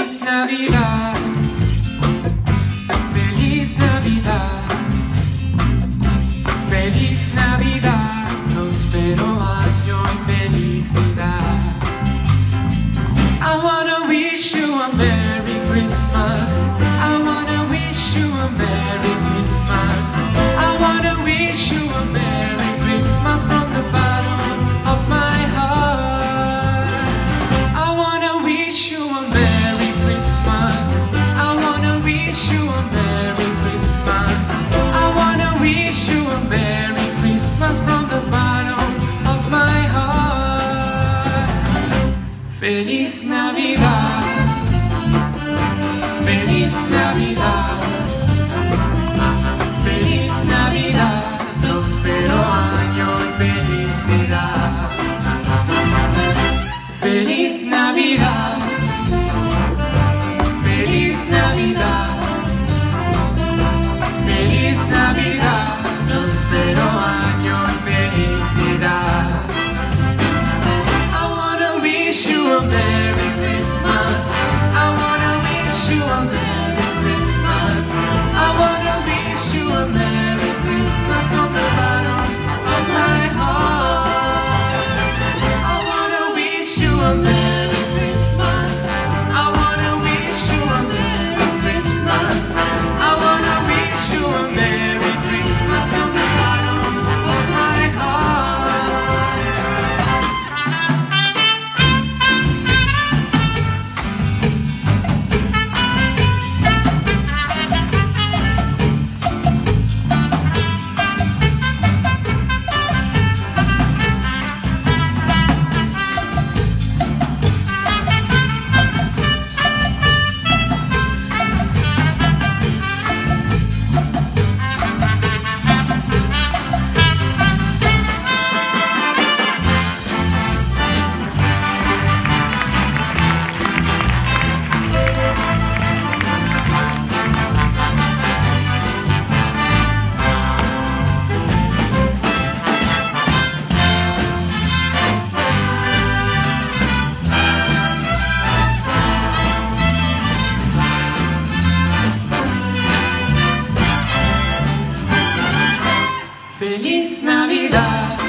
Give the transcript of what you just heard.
Feliz Navidad. Feliz Navidad. Feliz Navidad. Prospero año y felicidad. I wanna wish you a Merry Christmas. Feliz Navidad. Feliz Navidad.